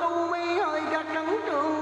tu mi hơi cả trắng trường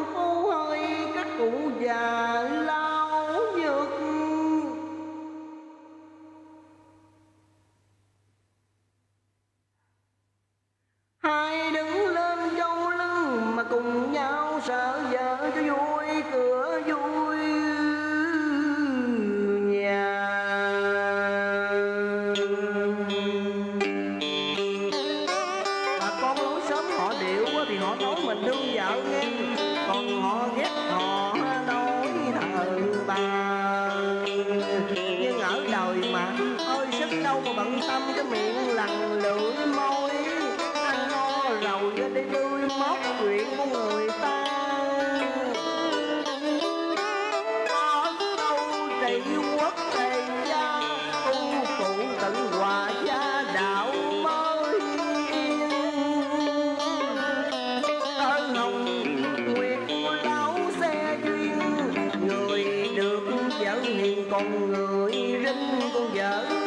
đu vợ ngang, còn họ ghét họ đôi thờ ừ, bà. Nhưng ở đời mà, ôi sức đâu mà bận tâm cái miệng lằn lưỡi môi. Ăn no rồi đi đuôi móc chuyện của người ta. Ở đâu trị quốc con người rinh con vợ